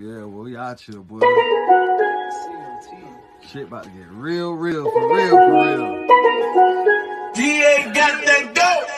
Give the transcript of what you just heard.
Yeah, well, we out chill, boy. Shit about to get real, real, for real, for real. DA got that dope.